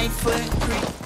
nine foot creep.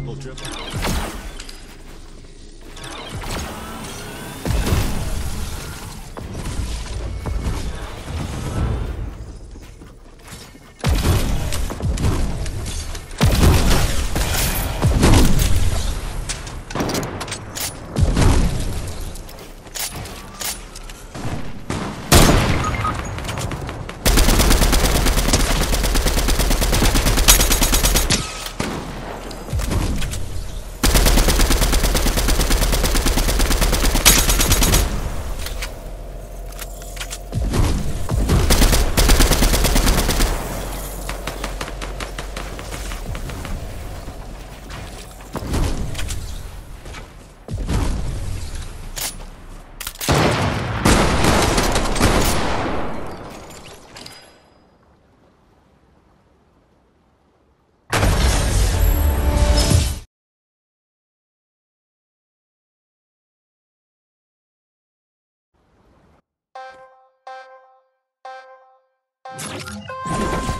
Makes me Let's go.